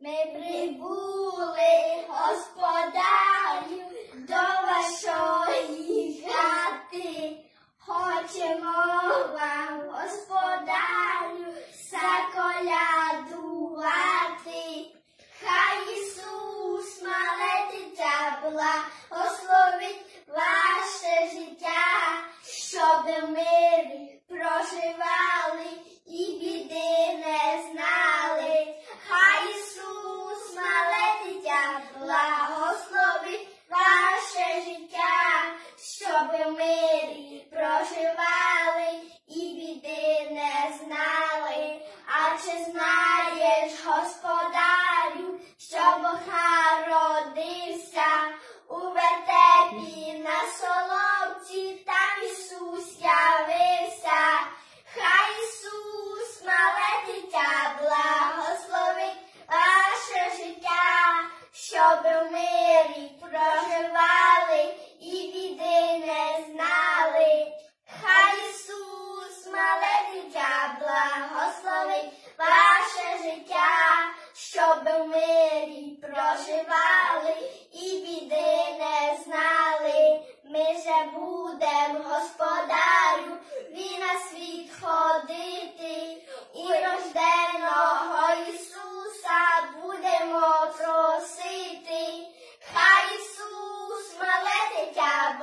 Ми прибули, господарю, до вашої хати. Хочемо вам, господарю, заколядувати. Хай Ісус, мале дитя, благословить ваше життя, щоб мирі проживали і біди не знали. Хай Ісус, мале дитя, благословить ваше життя, щоб в мирі проживали і біди не знали. А чи знаєш, господарю, щоб Бог народився у вертепі на соломці, там Ісус явився. Хай Ісус, мале дитя, благословить ваше життя, щоб в мирі проживали і біди не знали. Хай Ісус, мале дитя, благословить ваше життя, щоб в мирі проживали і біди не знали. Ми же будем, господарю, він на світ ходити, і рожденого Ісуса будемо просити. Хай Ісус, мале дитя,